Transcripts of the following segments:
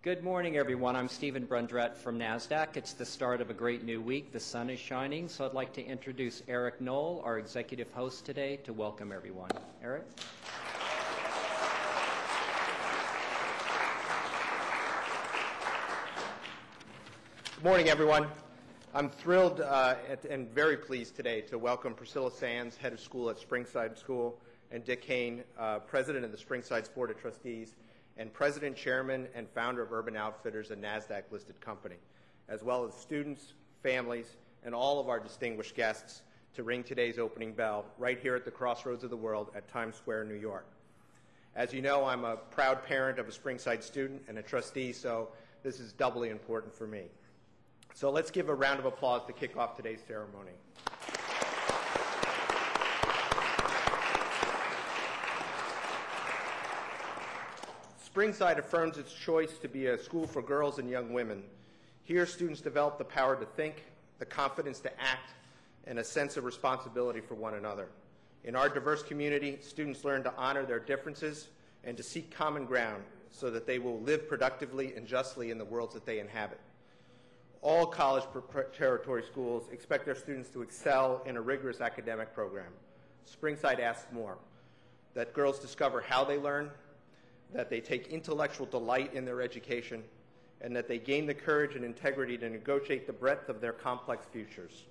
Good morning, everyone. I'm Stephen Brundrett from NASDAQ. It's the start of a great new week. The sun is shining, so I'd like to introduce Eric Noll, our executive host today, to welcome everyone. Eric? Good morning, everyone. I'm thrilled uh, at, and very pleased today to welcome Priscilla Sands, head of school at Springside School, and Dick Hayne, uh, president of the Springside Board of Trustees, and president, chairman, and founder of Urban Outfitters, a NASDAQ-listed company, as well as students, families, and all of our distinguished guests to ring today's opening bell right here at the crossroads of the world at Times Square, New York. As you know, I'm a proud parent of a Springside student and a trustee, so this is doubly important for me. So let's give a round of applause to kick off today's ceremony. Springside affirms its choice to be a school for girls and young women. Here, students develop the power to think, the confidence to act, and a sense of responsibility for one another. In our diverse community, students learn to honor their differences and to seek common ground so that they will live productively and justly in the worlds that they inhabit. All college preparatory schools expect their students to excel in a rigorous academic program. Springside asks more, that girls discover how they learn, that they take intellectual delight in their education, and that they gain the courage and integrity to negotiate the breadth of their complex futures.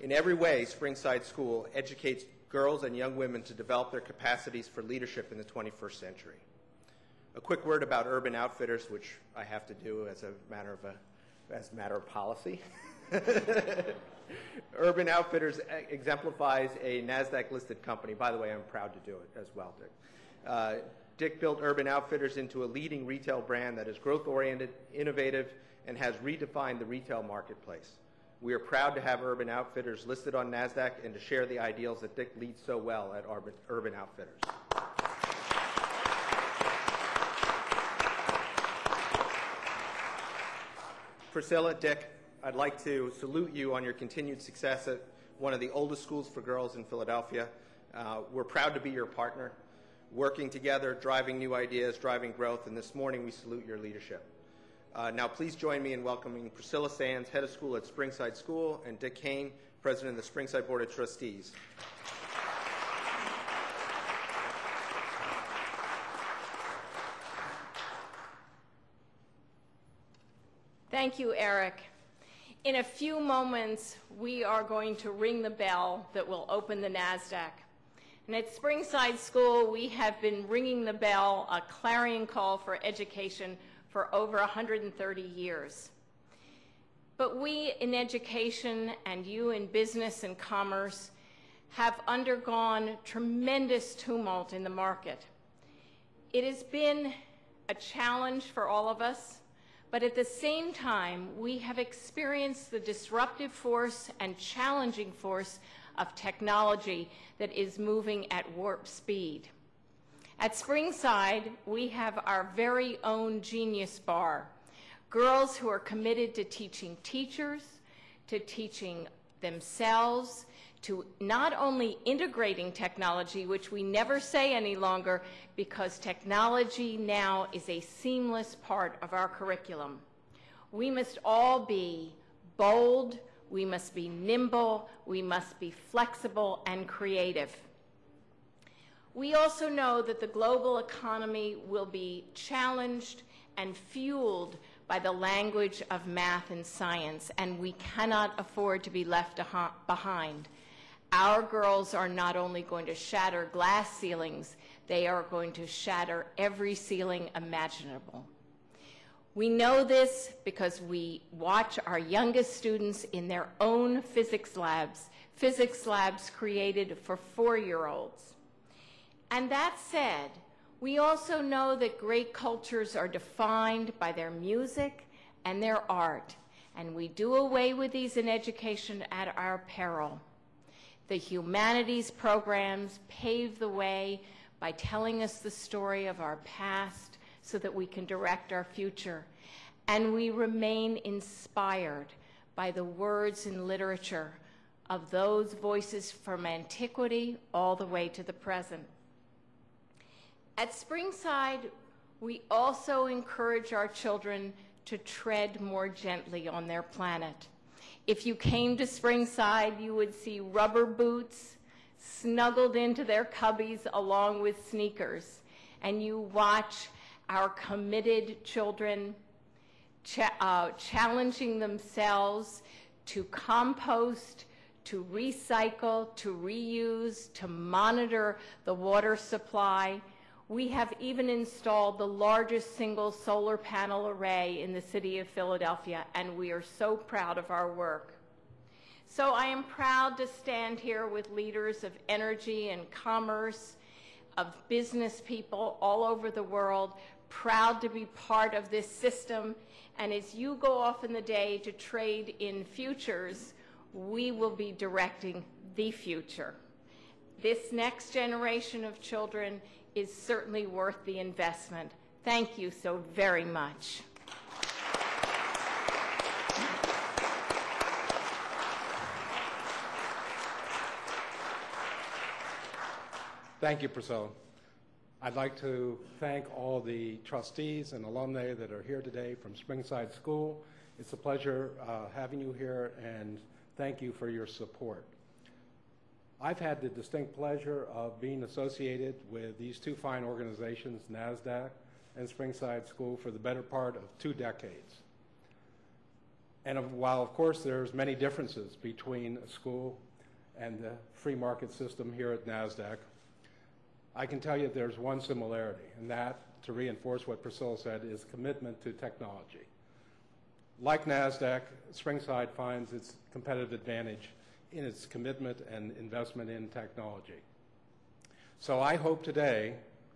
In every way, Springside School educates girls and young women to develop their capacities for leadership in the 21st century. A quick word about Urban Outfitters, which I have to do as a matter of, a, as matter of policy. Urban Outfitters exemplifies a NASDAQ-listed company. By the way, I'm proud to do it as well, Dick. Uh, Dick built Urban Outfitters into a leading retail brand that is growth-oriented, innovative, and has redefined the retail marketplace. We are proud to have Urban Outfitters listed on NASDAQ and to share the ideals that Dick leads so well at Urban Outfitters. Priscilla, Dick, I'd like to salute you on your continued success at one of the oldest schools for girls in Philadelphia. Uh, we're proud to be your partner working together, driving new ideas, driving growth, and this morning we salute your leadership. Uh, now please join me in welcoming Priscilla Sands, head of school at Springside School, and Dick Hayne, president of the Springside Board of Trustees. Thank you, Eric. In a few moments, we are going to ring the bell that will open the NASDAQ. And at Springside School, we have been ringing the bell, a clarion call for education for over 130 years. But we in education and you in business and commerce have undergone tremendous tumult in the market. It has been a challenge for all of us, but at the same time, we have experienced the disruptive force and challenging force of technology that is moving at warp speed. At Springside, we have our very own Genius Bar, girls who are committed to teaching teachers, to teaching themselves, to not only integrating technology, which we never say any longer because technology now is a seamless part of our curriculum. We must all be bold, we must be nimble, we must be flexible and creative. We also know that the global economy will be challenged and fueled by the language of math and science, and we cannot afford to be left behind. Our girls are not only going to shatter glass ceilings, they are going to shatter every ceiling imaginable. We know this because we watch our youngest students in their own physics labs, physics labs created for four-year-olds. And that said, we also know that great cultures are defined by their music and their art, and we do away with these in education at our peril. The humanities programs pave the way by telling us the story of our past so that we can direct our future. And we remain inspired by the words and literature of those voices from antiquity all the way to the present. At Springside, We also encourage our children to tread more gently on their planet. If you came to Springside, you would see rubber boots snuggled into their cubbies along with sneakers, and you watch our committed children uh, challenging themselves to compost, to recycle, to reuse, to monitor the water supply. We have even installed the largest single solar panel array in the city of Philadelphia, and we are so proud of our work. So I am proud to stand here with leaders of energy and commerce, of business people all over the world, proud to be part of this system. And as you go off in the day to trade in futures, we will be directing the future. This next generation of children is certainly worth the investment. Thank you so very much. Thank you, Priscilla. I'd like to thank all the trustees and alumni that are here today from Springside School. It's a pleasure uh, having you here, and thank you for your support. I've had the distinct pleasure of being associated with these two fine organizations, NASDAQ and Springside School, for the better part of two decades. And of- while, of course, there's many differences between a school and the free market system here at NASDAQ, I can tell you there's one similarity, and that, to reinforce what Priscilla said, is commitment to technology. Like NASDAQ, Springside finds its competitive advantage in its commitment and investment in technology. So I hope today,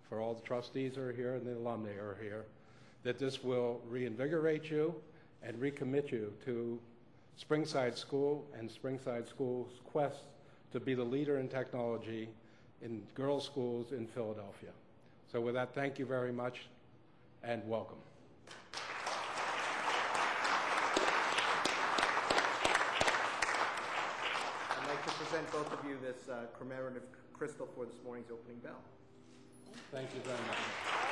for all the trustees who are here and the alumni who are here, that this will reinvigorate you and recommit you to Springside School and Springside School's quest to be the leader in technology in girls' schools in Philadelphia. So with that, thank you very much and welcome. I'd like to present both of you this uh, commemorative crystal for this morning's opening bell. Thank you very much.